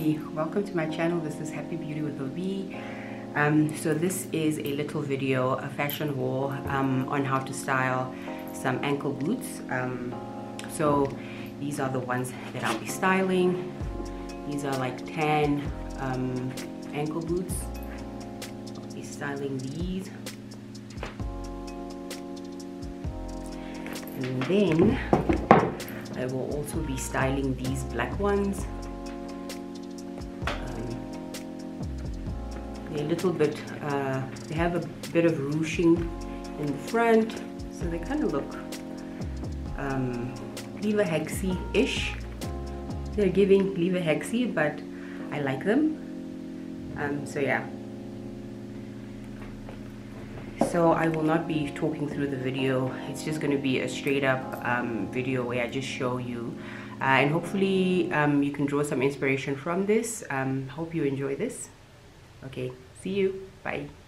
welcome to my channel. This is happy beauty with OB um, so this is a little video a fashion haul um, on how to style some ankle boots. Um, so these are the ones that I'll be styling. These are like tan um, ankle boots. I'll be styling these. And then I will also be styling these black ones a little bit, uh, they have a bit of ruching in the front, so they kind of look um, Lever Hexy-ish. They're giving Lever Hexy, but I like them. Um, so yeah. So I will not be talking through the video. It's just going to be a straight up um, video where I just show you. Uh, and hopefully um, you can draw some inspiration from this. Um, hope you enjoy this. Okay, see you. Bye.